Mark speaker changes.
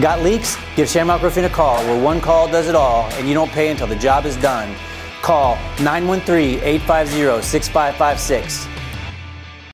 Speaker 1: Got leaks? Give Shamrock Roofing a call, where one call does it all, and you don't pay until the job is done. Call 913 850 6556.